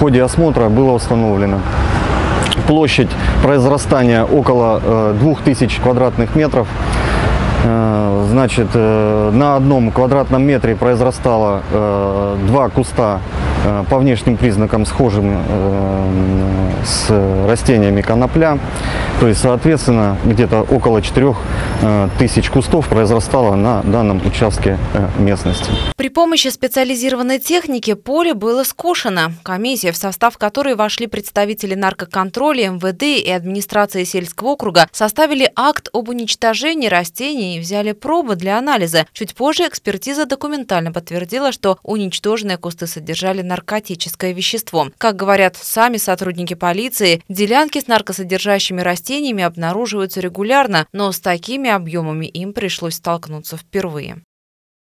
ходе осмотра было установлено площадь произрастания около э, 2000 квадратных метров. Э, Значит, э, на одном квадратном метре произрастало э, два куста э, по внешним признакам схожими э, с растениями конопля. То есть, соответственно, где-то около 4 тысяч кустов произрастало на данном участке э, местности. При помощи специализированной техники поле было скошено. Комиссия, в состав которой вошли представители наркоконтроля, МВД и администрации сельского округа, составили акт об уничтожении растений и взяли пробы для анализа. Чуть позже экспертиза документально подтвердила, что уничтоженные кусты содержали наркотическое вещество. Как говорят сами сотрудники полиции, делянки с наркосодержащими растениями обнаруживаются регулярно, но с такими объемами им пришлось столкнуться впервые.